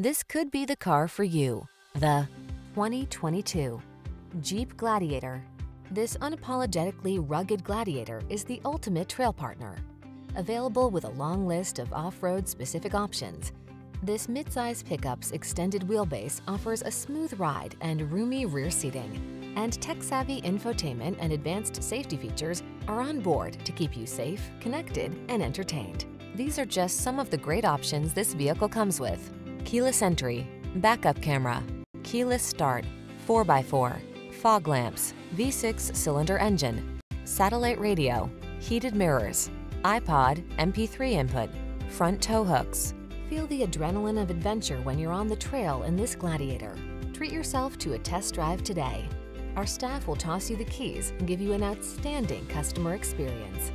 This could be the car for you. The 2022 Jeep Gladiator. This unapologetically rugged Gladiator is the ultimate trail partner. Available with a long list of off-road specific options, this midsize pickup's extended wheelbase offers a smooth ride and roomy rear seating. And tech-savvy infotainment and advanced safety features are on board to keep you safe, connected, and entertained. These are just some of the great options this vehicle comes with. Keyless entry, backup camera, keyless start, 4x4, fog lamps, V6 cylinder engine, satellite radio, heated mirrors, iPod, MP3 input, front tow hooks. Feel the adrenaline of adventure when you're on the trail in this Gladiator. Treat yourself to a test drive today. Our staff will toss you the keys and give you an outstanding customer experience.